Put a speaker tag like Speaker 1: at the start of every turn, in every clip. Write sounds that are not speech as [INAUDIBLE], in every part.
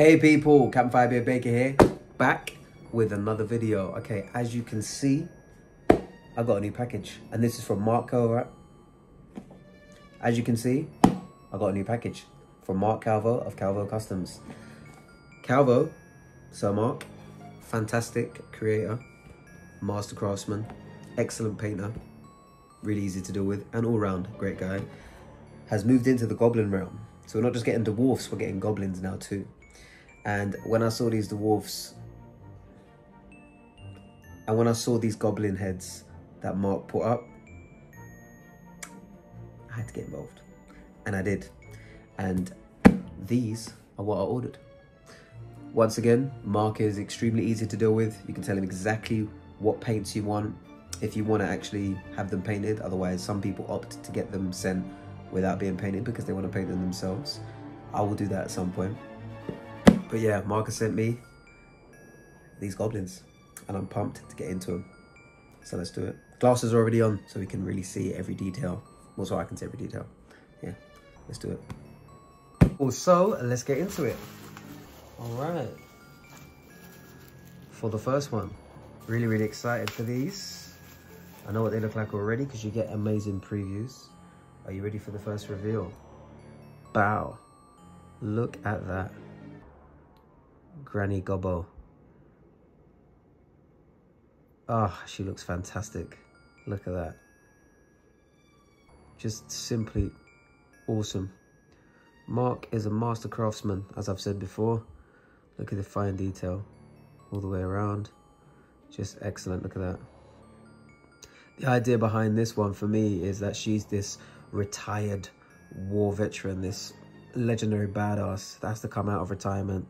Speaker 1: Hey people, Captain Firebeard Baker here, back with another video. Okay, as you can see, I've got a new package, and this is from Mark Calvo. As you can see, I got a new package from Mark Calvo of Calvo Customs. Calvo, Sir Mark, fantastic creator, master craftsman, excellent painter, really easy to deal with, and all round great guy, has moved into the goblin realm. So we're not just getting dwarfs, we're getting goblins now too. And when I saw these dwarfs, and when I saw these goblin heads that Mark put up, I had to get involved. And I did. And these are what I ordered. Once again, Mark is extremely easy to deal with. You can tell him exactly what paints you want if you want to actually have them painted. Otherwise, some people opt to get them sent without being painted because they want to paint them themselves. I will do that at some point. But yeah, Marcus sent me these goblins and I'm pumped to get into them. So let's do it. Glasses are already on so we can really see every detail. Well, so I can see every detail. Yeah, let's do it. Also, let's get into it. All right. For the first one, really, really excited for these. I know what they look like already because you get amazing previews. Are you ready for the first reveal? Bow. Look at that. Granny Gobbo. Ah, oh, she looks fantastic. Look at that. Just simply awesome. Mark is a master craftsman, as I've said before. Look at the fine detail all the way around. Just excellent, look at that. The idea behind this one for me is that she's this retired war veteran, this legendary badass that has to come out of retirement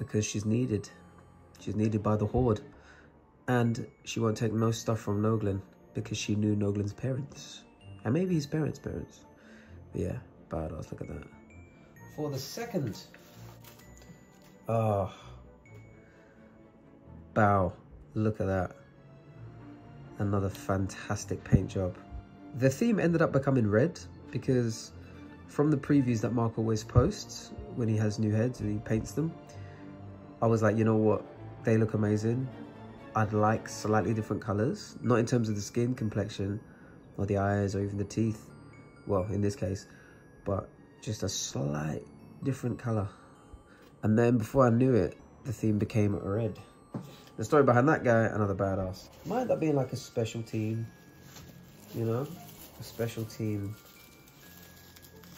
Speaker 1: because she's needed. She's needed by the Horde. And she won't take no stuff from Noglin because she knew Noglin's parents. And maybe his parents' parents. But yeah, badass, look at that. For the second. Oh. Bow. Look at that. Another fantastic paint job. The theme ended up becoming red because from the previews that Mark always posts when he has new heads and he paints them, I was like, you know what? They look amazing. I'd like slightly different colors, not in terms of the skin complexion or the eyes or even the teeth. Well, in this case, but just a slight different color. And then before I knew it, the theme became red. The story behind that guy, another badass. Might up being like a special team, you know? A special team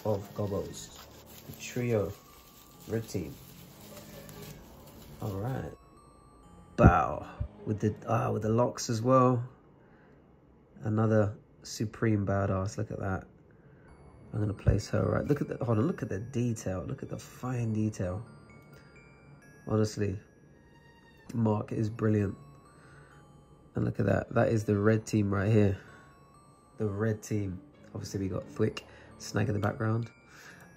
Speaker 1: of gobos. The trio, red team. All right. Bow with the ah with the locks as well. Another supreme badass. Look at that. I'm gonna place her right. Look at the hold on. Look at the detail. Look at the fine detail. Honestly, Mark is brilliant. And look at that. That is the red team right here. The red team. Obviously, we got Thwick, Snag in the background.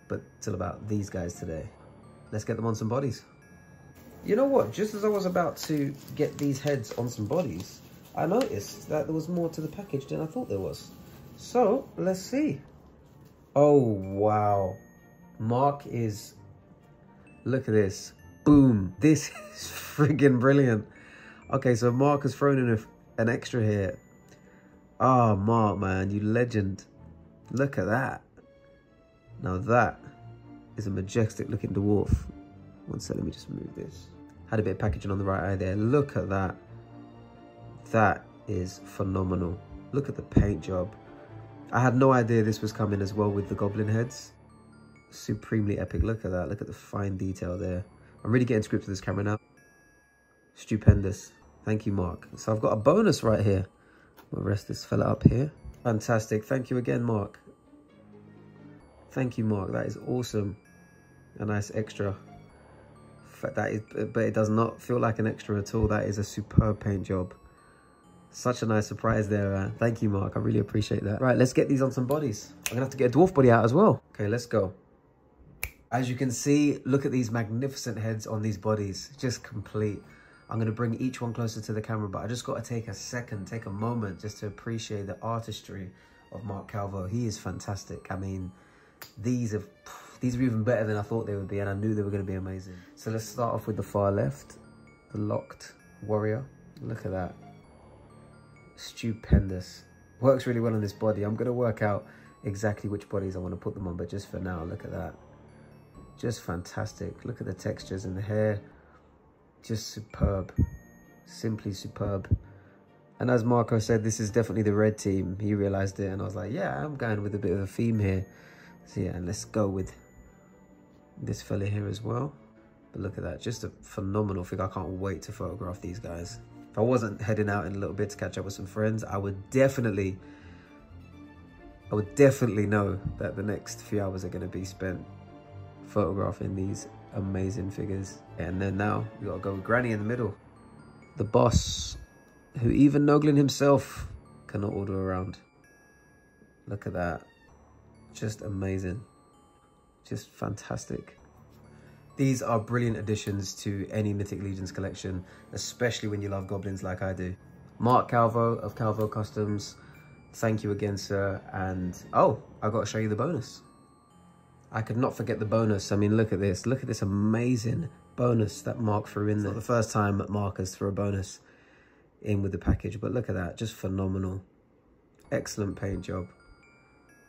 Speaker 1: But it's all about these guys today. Let's get them on some bodies. You know what? Just as I was about to get these heads on some bodies, I noticed that there was more to the package than I thought there was. So, let's see. Oh, wow. Mark is... Look at this. Boom. This [LAUGHS] is friggin' brilliant. Okay, so Mark has thrown in a, an extra here. Oh, Mark, man. You legend. Look at that. Now that is a majestic looking dwarf. One sec, let me just move this. Had a bit of packaging on the right eye there. Look at that. That is phenomenal. Look at the paint job. I had no idea this was coming as well with the goblin heads. Supremely epic. Look at that. Look at the fine detail there. I'm really getting to this camera now. Stupendous. Thank you, Mark. So I've got a bonus right here. We'll rest this fella up here. Fantastic. Thank you again, Mark. Thank you, Mark. That is awesome. A nice extra that is, but it does not feel like an extra at all. That is a superb paint job. Such a nice surprise there, man. Thank you, Mark. I really appreciate that. Right, let's get these on some bodies. I'm gonna have to get a dwarf body out as well. Okay, let's go. As you can see, look at these magnificent heads on these bodies. Just complete. I'm going to bring each one closer to the camera, but I just got to take a second, take a moment just to appreciate the artistry of Mark Calvo. He is fantastic. I mean, these have these are even better than I thought they would be and I knew they were going to be amazing. So let's start off with the far left, the locked warrior. Look at that. Stupendous. Works really well on this body. I'm going to work out exactly which bodies I want to put them on, but just for now, look at that. Just fantastic. Look at the textures in the hair. Just superb. Simply superb. And as Marco said, this is definitely the red team. He realized it and I was like, yeah, I'm going with a bit of a theme here. So yeah, and let's go with this fella here as well. But look at that, just a phenomenal figure. I can't wait to photograph these guys. If I wasn't heading out in a little bit to catch up with some friends, I would definitely, I would definitely know that the next few hours are going to be spent photographing these amazing figures. And then now we got to go with Granny in the middle. The boss, who even Noglin himself cannot order around. Look at that. Just amazing. Just fantastic. These are brilliant additions to any Mythic Legions collection, especially when you love goblins like I do. Mark Calvo of Calvo Customs, thank you again, sir. And, oh, I got to show you the bonus. I could not forget the bonus. I mean, look at this. Look at this amazing bonus that Mark threw in there. Not the first time Mark has threw a bonus in with the package, but look at that. Just phenomenal. Excellent paint job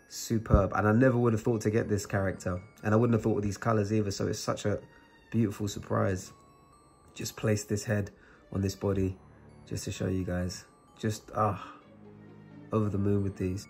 Speaker 1: superb. And I never would have thought to get this character. And I wouldn't have thought of these colours either. So it's such a beautiful surprise. Just place this head on this body just to show you guys. Just, ah, over the moon with these.